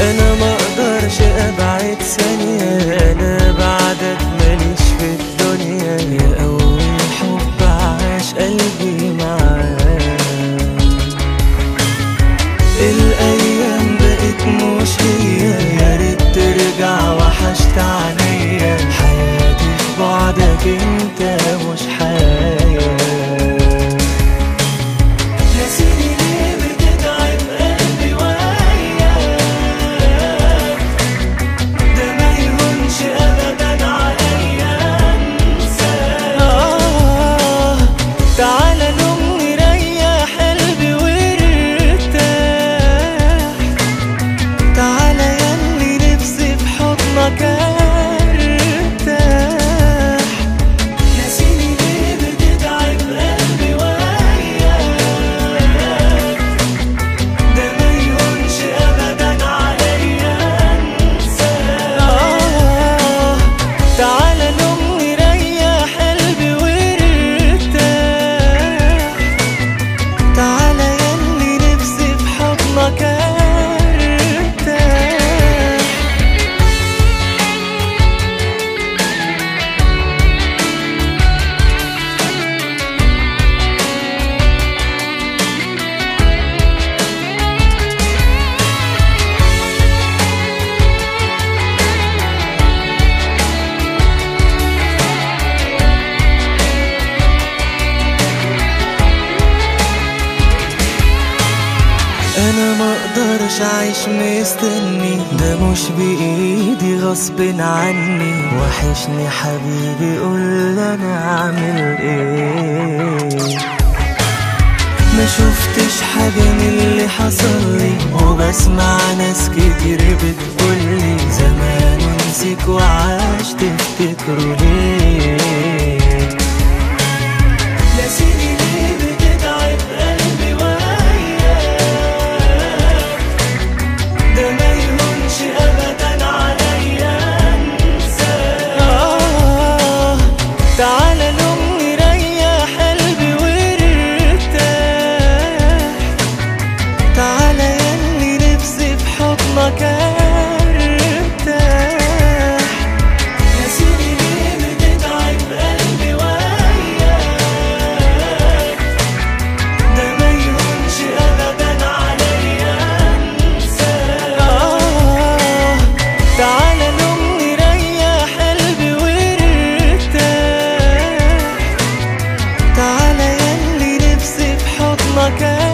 أنا ما أقدرش أبعد ثانية أنا ibadet مش عايش مستني. ده مش بإيدي غصب عني. وحشني حبيبي قول أنا أعمل إيه؟ ما شفتش حاجة من اللي حصل لي. وبسمع ناس كتير بتقول again